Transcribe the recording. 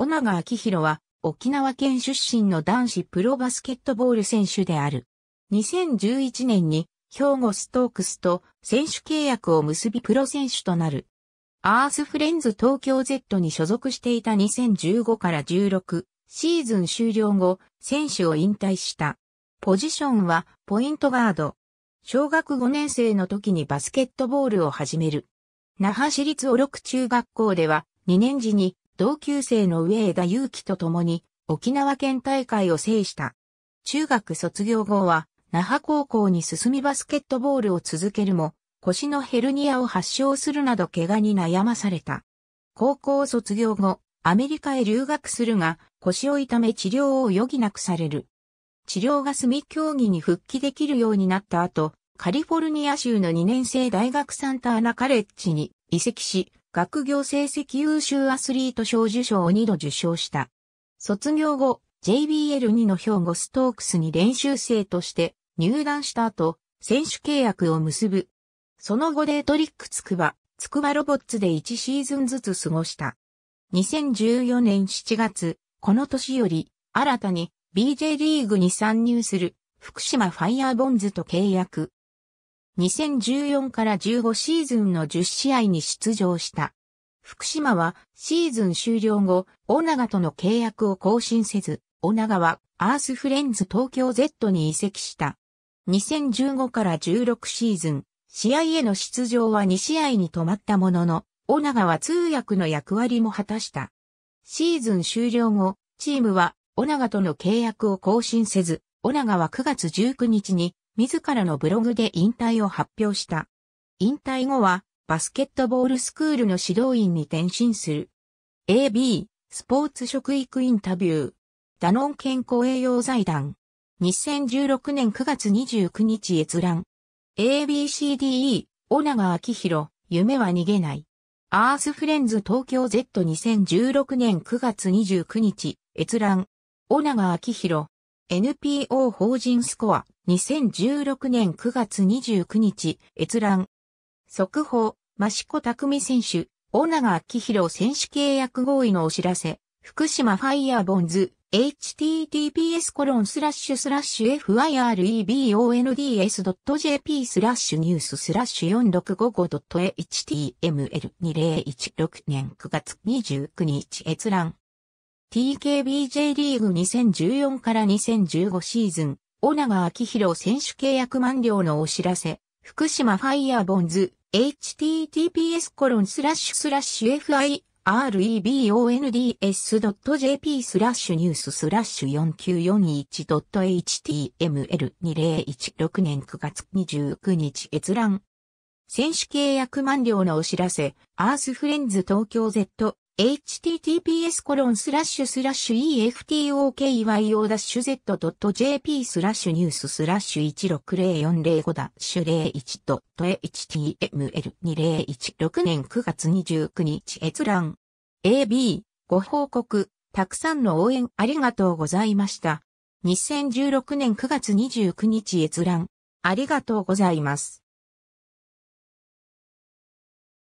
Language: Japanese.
小長明宏は沖縄県出身の男子プロバスケットボール選手である。2011年に兵庫ストークスと選手契約を結びプロ選手となる。アースフレンズ東京 Z に所属していた2015から16シーズン終了後、選手を引退した。ポジションはポイントガード。小学5年生の時にバスケットボールを始める。那覇市立小六中学校では2年時に同級生の上枝祐樹と共に沖縄県大会を制した。中学卒業後は那覇高校に進みバスケットボールを続けるも腰のヘルニアを発症するなど怪我に悩まされた。高校卒業後、アメリカへ留学するが腰を痛め治療を余儀なくされる。治療が済み競技に復帰できるようになった後、カリフォルニア州の2年生大学サンターナカレッジに移籍し、学業成績優秀アスリート賞受賞を2度受賞した。卒業後、JBL2 の兵庫ストークスに練習生として入団した後、選手契約を結ぶ。その後でトリックつくば、つくばロボッツで1シーズンずつ過ごした。2014年7月、この年より、新たに BJ リーグに参入する福島ファイヤーボンズと契約。2014から15シーズンの10試合に出場した。福島はシーズン終了後、オナガとの契約を更新せず、オナガはアースフレンズ東京 Z に移籍した。2015から16シーズン、試合への出場は2試合に止まったものの、オナガは通訳の役割も果たした。シーズン終了後、チームはオナガとの契約を更新せず、オナガは9月19日に自らのブログで引退を発表した。引退後はバスケットボールスクールの指導員に転身する。AB スポーツ職育インタビュー。ダノン健康栄養財団。2016年9月29日閲覧。ABCDE オナガ明宏夢は逃げない。アースフレンズ東京 Z2016 年9月29日閲覧。小長明宏、NPO 法人スコア、2016年9月29日、閲覧。速報、益子匠選手、翁長明弘選手契約合意のお知らせ、福島ファイヤーボンズ、https コロンスラッシュスラッシュ firebonds.jp スラッシュニューススラッシュ 4655.html2016 年9月29日閲覧。TKBJ リーグ2014から2015シーズン、翁長明弘選手契約満了のお知らせ、福島ファイヤーボンズ、https コロンスラッシュスラッシュ firebonds.jp スラッシュニューススラッシュ 4941.html2016 年9月29日閲覧。選手契約満了のお知らせ、アースフレンズ東京 Z https コロンスラッシュスラッシュ eftokyo-z.jp スラッシュニューススラッシュ160405ダッシュ 01.html2016 年9月29日閲覧 AB ご報告たくさんの応援ありがとうございました。2016年9月29日閲覧ありがとうございます。